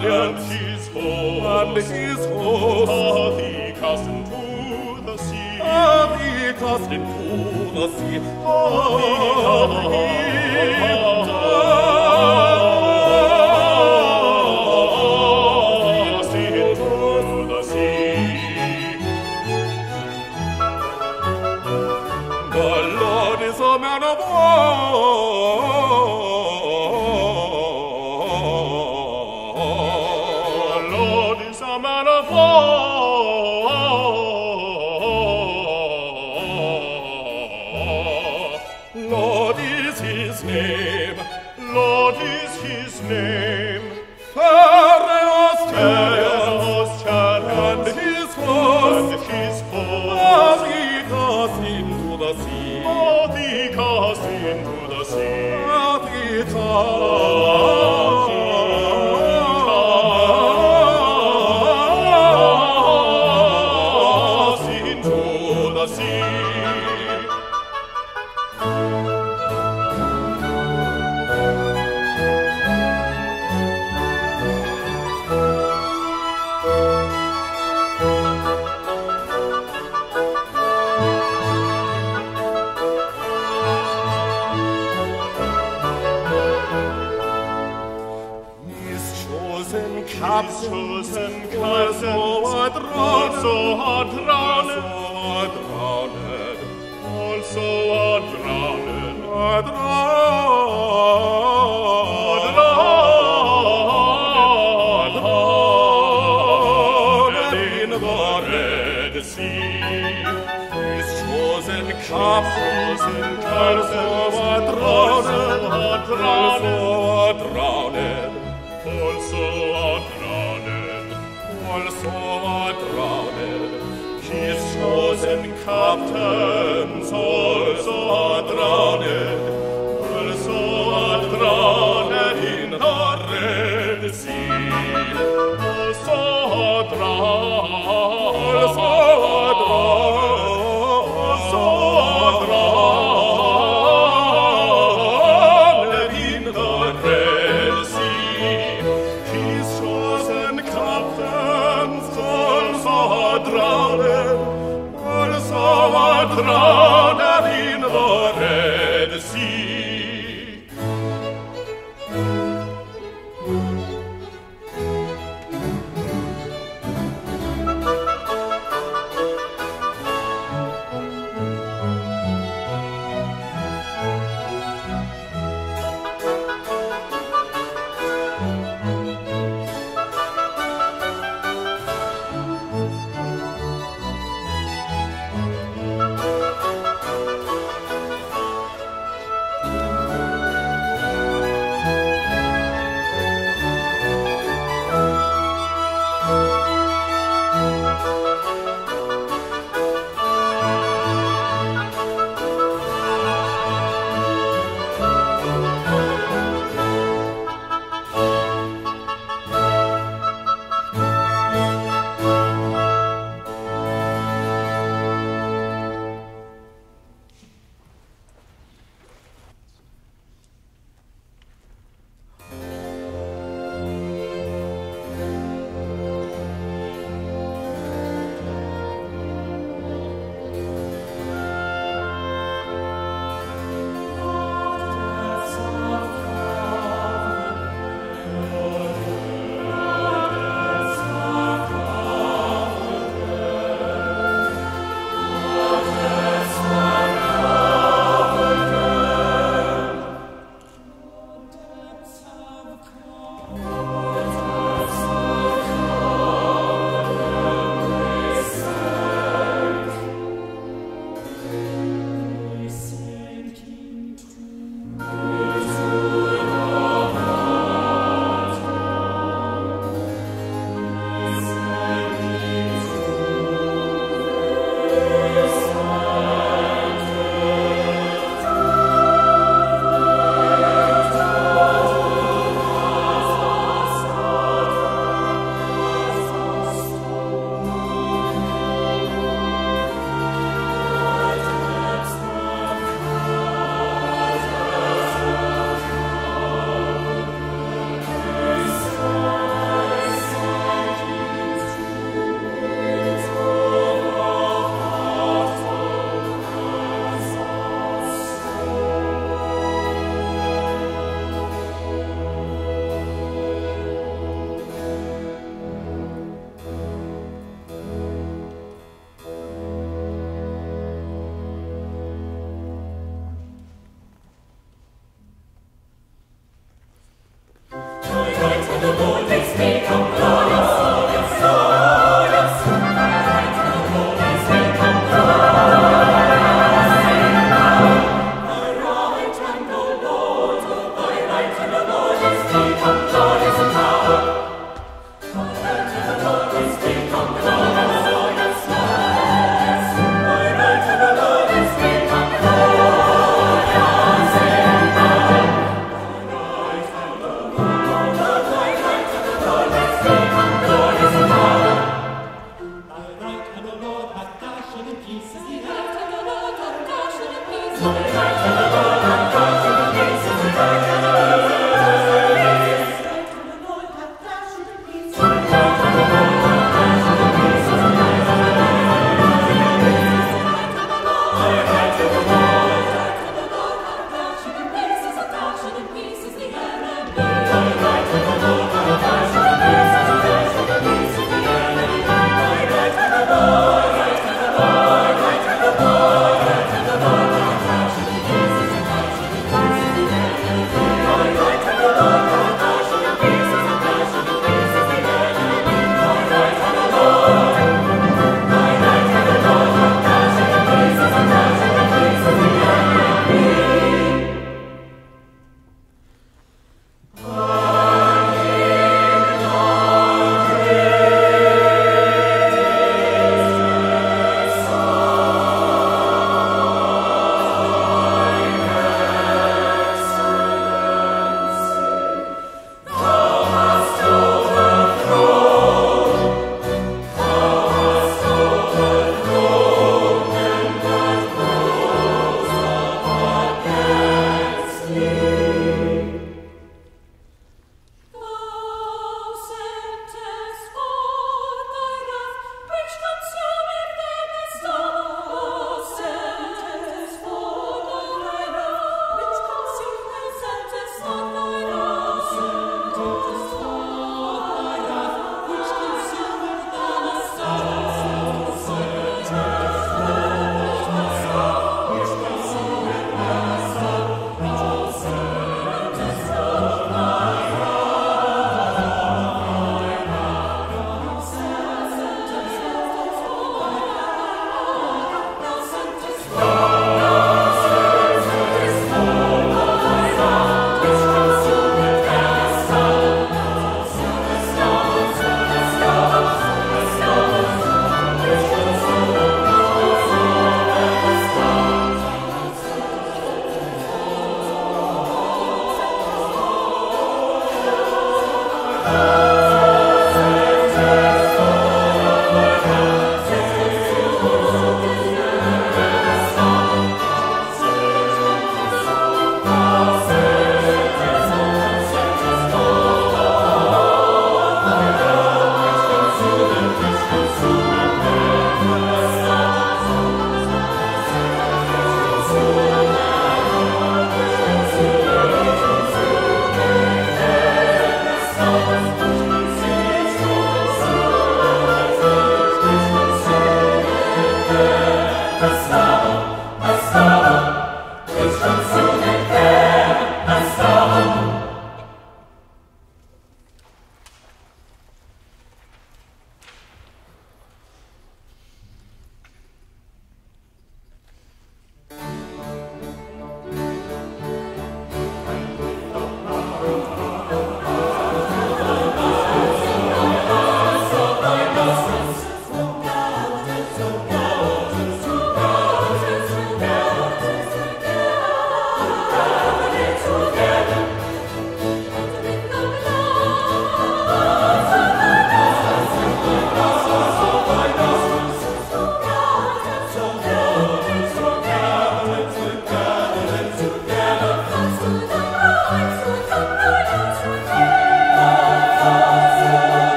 And ist hoch, Abend ist hoch, Ah, die Kasten tu das sie, Ah, die Kasten tu das sie, Ah, die Kasten tu das sie,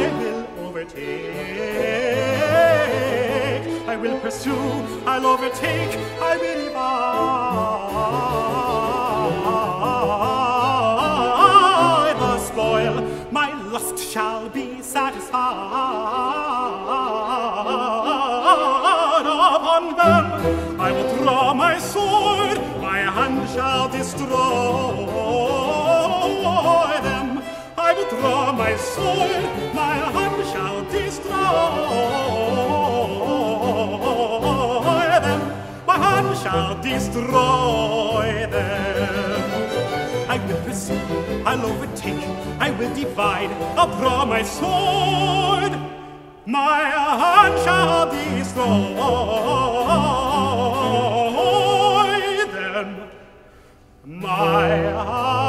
I will overtake. I will pursue, I'll overtake, I will divide shall destroy them. I will pursue, I'll overtake, I will divide, I'll draw my sword. My hand shall destroy them. My hand,